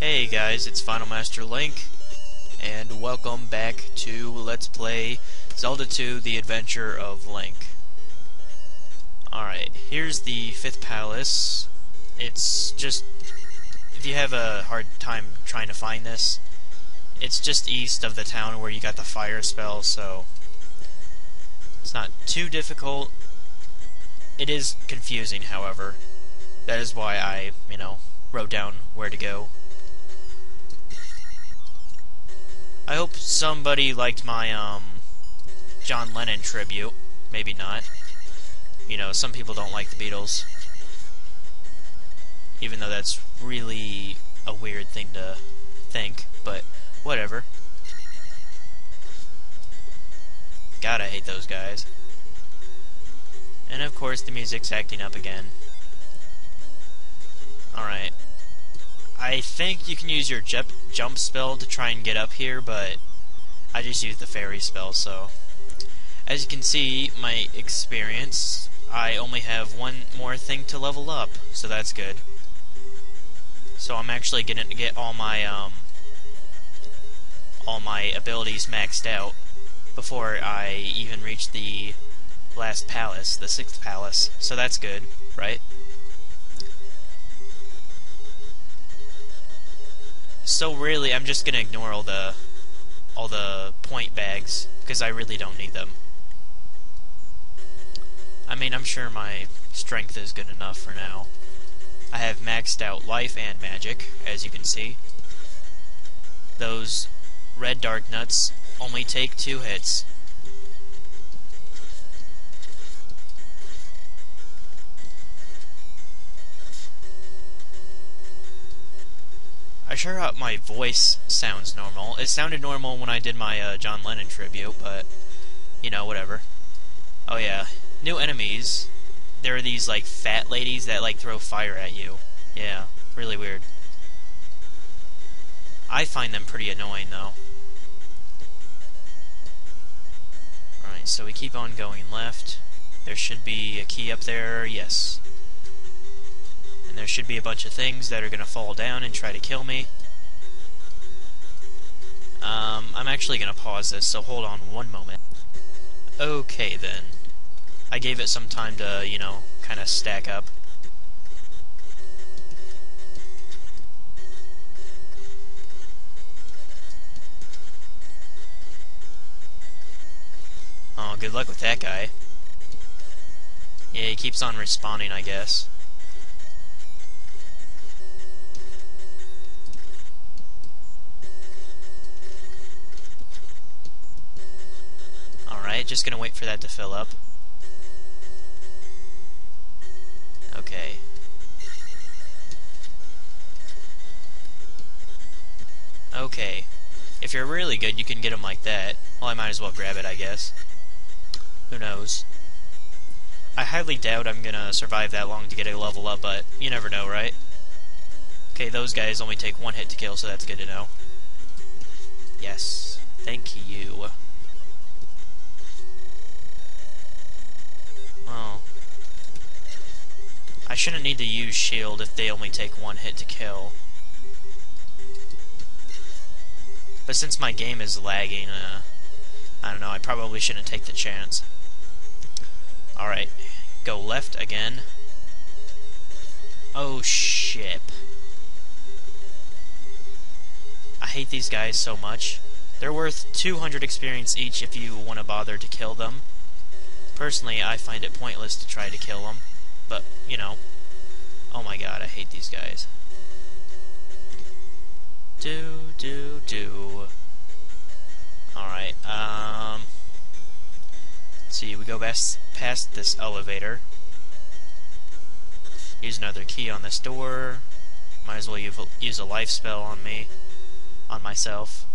Hey guys, it's Final Master Link, and welcome back to Let's Play Zelda 2 The Adventure of Link. Alright, here's the fifth palace. It's just, if you have a hard time trying to find this, it's just east of the town where you got the fire spell, so it's not too difficult. It is confusing, however. That is why I, you know, wrote down where to go. I hope somebody liked my, um, John Lennon tribute. Maybe not. You know, some people don't like the Beatles. Even though that's really a weird thing to think, but whatever. God, I hate those guys. And of course, the music's acting up again. Alright. I think you can use your jump spell to try and get up here, but I just used the fairy spell, so... As you can see, my experience, I only have one more thing to level up, so that's good. So I'm actually going to get all my, um, all my abilities maxed out before I even reach the last palace, the sixth palace, so that's good, right? So really, I'm just gonna ignore all the all the point bags because I really don't need them. I mean, I'm sure my strength is good enough for now. I have maxed out life and magic, as you can see. Those red dark nuts only take two hits. Sure my voice sounds normal. It sounded normal when I did my uh, John Lennon tribute, but, you know, whatever. Oh yeah, new enemies. There are these, like, fat ladies that, like, throw fire at you. Yeah, really weird. I find them pretty annoying, though. Alright, so we keep on going left. There should be a key up there, yes there should be a bunch of things that are going to fall down and try to kill me. Um, I'm actually going to pause this, so hold on one moment. Okay, then. I gave it some time to, you know, kind of stack up. Oh, good luck with that guy. Yeah, he keeps on respawning, I guess. Just gonna wait for that to fill up. Okay. Okay. If you're really good, you can get them like that. Well, I might as well grab it, I guess. Who knows? I highly doubt I'm gonna survive that long to get a level up, but you never know, right? Okay, those guys only take one hit to kill, so that's good to know. Yes. Thank you. I shouldn't need to use shield if they only take one hit to kill. But since my game is lagging, uh, I don't know, I probably shouldn't take the chance. Alright, go left again. Oh, shit. I hate these guys so much. They're worth 200 experience each if you want to bother to kill them. Personally, I find it pointless to try to kill them, but, you know. Oh my god, I hate these guys. Do, do, do. Alright, um... see, we go past, past this elevator. Use another key on this door. Might as well use a life spell on me. On myself.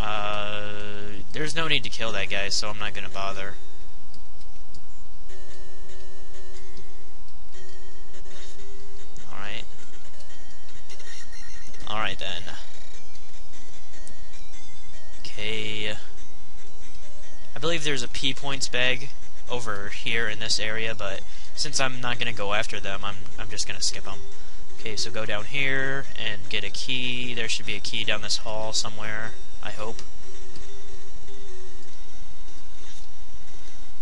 Uh, there's no need to kill that guy, so I'm not gonna bother. There's a P points bag over here in this area, but since I'm not gonna go after them, I'm I'm just gonna skip them. Okay, so go down here and get a key. There should be a key down this hall somewhere, I hope.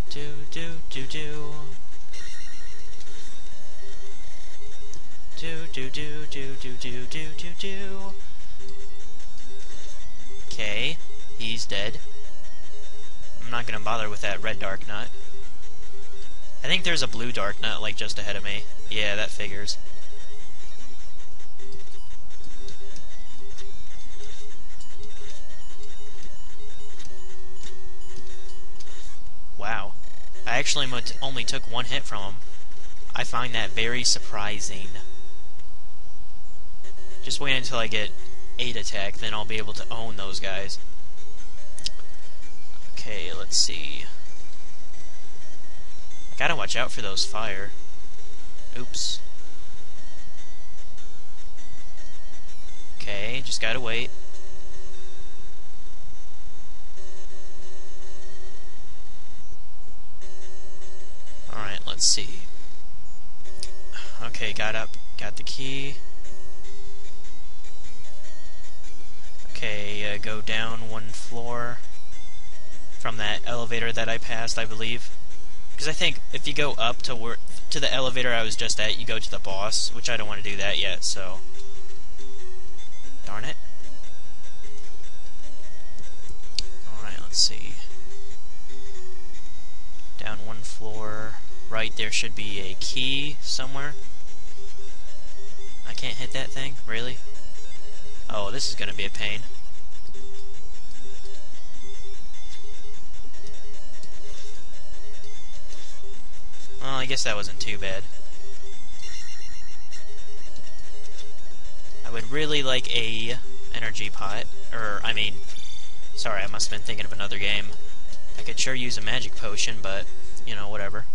Do, do, do, do. Do, do, do, do, do, do, do, do, do. Okay, he's dead. Not gonna bother with that red dark nut. I think there's a blue dark nut, like, just ahead of me. Yeah, that figures. Wow. I actually only took one hit from him. I find that very surprising. Just wait until I get 8 attack, then I'll be able to own those guys. Okay, let's see. Gotta watch out for those fire. Oops. Okay, just gotta wait. Alright, let's see. Okay, got up, got the key. Okay, uh, go down one floor from that elevator that I passed, I believe. Because I think if you go up to where to the elevator I was just at, you go to the boss, which I don't want to do that yet, so... Darn it. Alright, let's see. Down one floor. Right, there should be a key somewhere. I can't hit that thing? Really? Oh, this is gonna be a pain. Well, I guess that wasn't too bad. I would really like a energy pot, or, I mean, sorry, I must have been thinking of another game. I could sure use a magic potion, but, you know, whatever.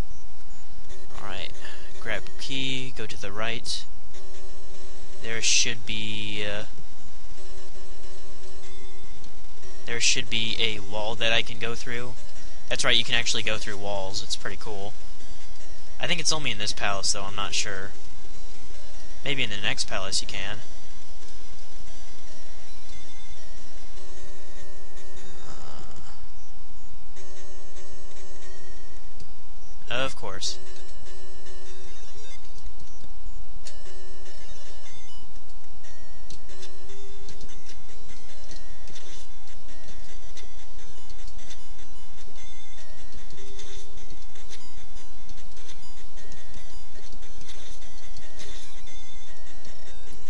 Alright, grab key, go to the right. There should be... Uh, there should be a wall that I can go through. That's right, you can actually go through walls. It's pretty cool. I think it's only in this palace, though, I'm not sure. Maybe in the next palace you can. Uh, of course.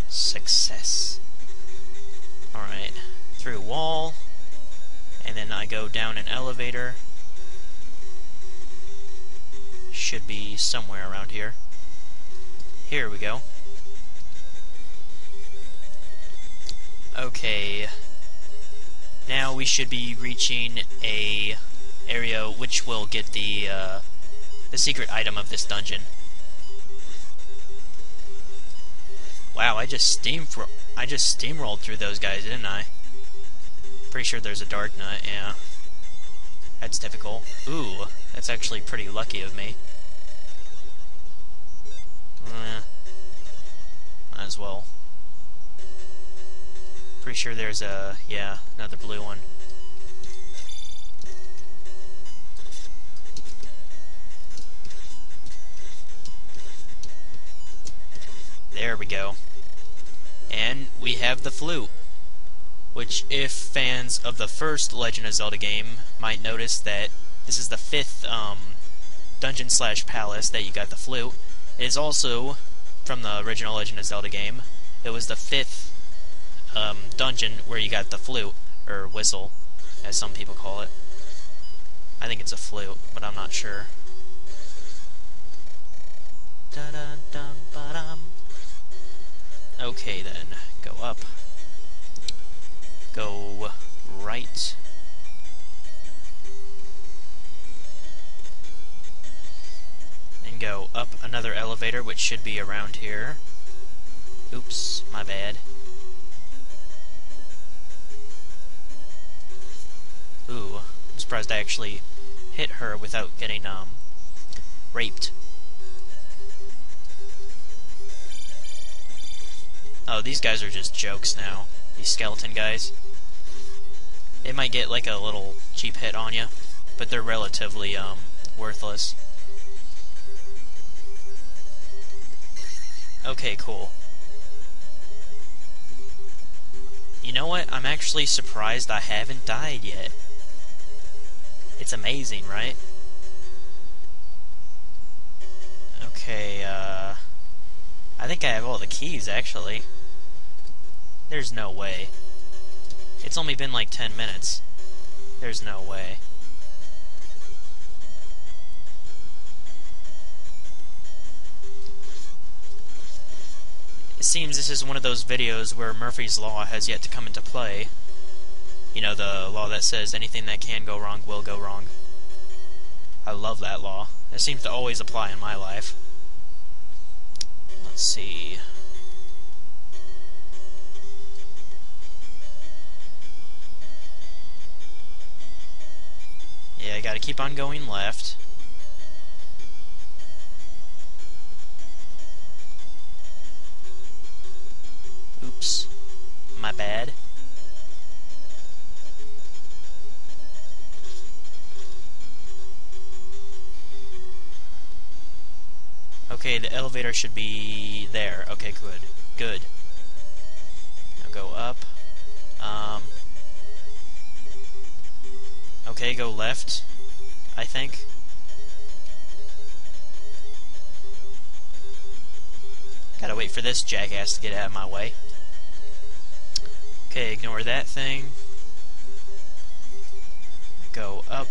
Success. Alright, through wall, and then I go down an elevator. Should be somewhere around here. Here we go. Okay. Now we should be reaching a area which will get the uh, the secret item of this dungeon. Wow, I just steam I just steamrolled through those guys, didn't I? Pretty sure there's a dark nut, yeah. That's difficult. Ooh, that's actually pretty lucky of me. Eh, might as well. Pretty sure there's a, yeah, another blue one. We go. And we have the flute, which if fans of the first Legend of Zelda game might notice that this is the fifth um, dungeon slash palace that you got the flute. It is also from the original Legend of Zelda game. It was the fifth um, dungeon where you got the flute, or whistle, as some people call it. I think it's a flute, but I'm not sure. Da -da -dum. Okay then, go up. Go right. And go up another elevator, which should be around here. Oops, my bad. Ooh, I'm surprised I actually hit her without getting, um, raped. Oh, these guys are just jokes now. These skeleton guys. They might get like a little cheap hit on you, but they're relatively um, worthless. Okay, cool. You know what? I'm actually surprised I haven't died yet. It's amazing, right? Okay, uh... I think I have all the keys, actually. There's no way. It's only been like 10 minutes. There's no way. It seems this is one of those videos where Murphy's Law has yet to come into play. You know, the law that says anything that can go wrong will go wrong. I love that law. It seems to always apply in my life. Let's see. I gotta keep on going left. Oops. My bad. Okay, the elevator should be there. Okay, good. Good. Okay, go left, I think. Gotta wait for this jackass to get out of my way. Okay, ignore that thing. Go up.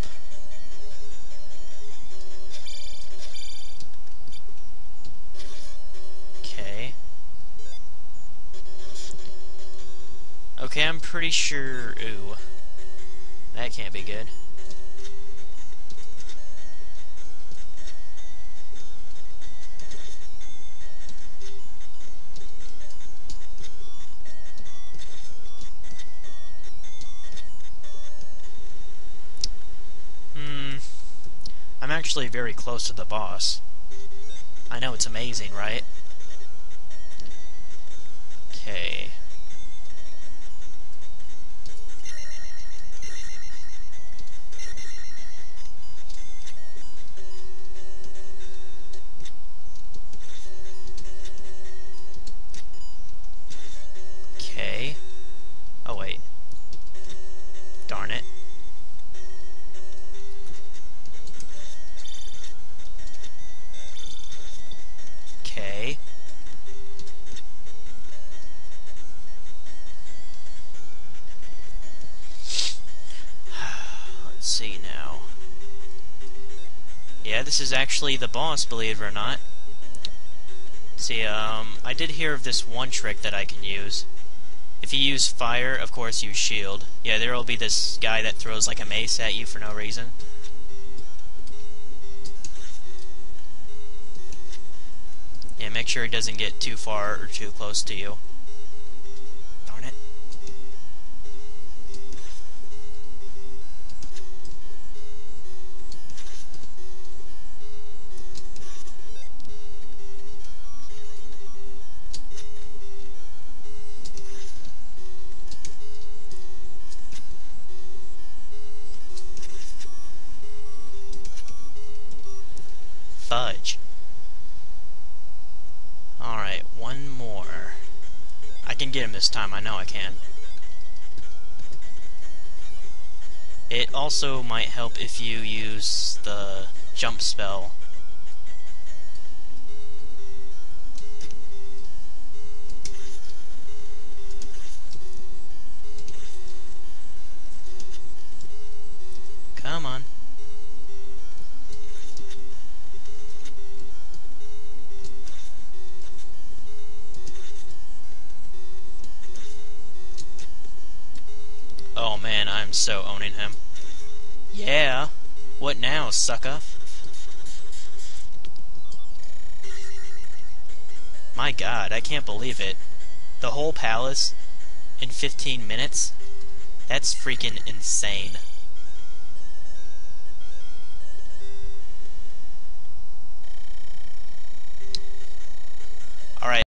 Okay. Okay, I'm pretty sure... Ooh. That can't be good. Hmm. I'm actually very close to the boss. I know it's amazing, right? See now. Yeah, this is actually the boss, believe it or not. See, um, I did hear of this one trick that I can use. If you use fire, of course use shield. Yeah, there will be this guy that throws like a mace at you for no reason. Yeah, make sure he doesn't get too far or too close to you. This time, I know I can. It also might help if you use the jump spell. Oh man, I'm so owning him. Yeah. What now, sucker? My god, I can't believe it. The whole palace in 15 minutes? That's freaking insane.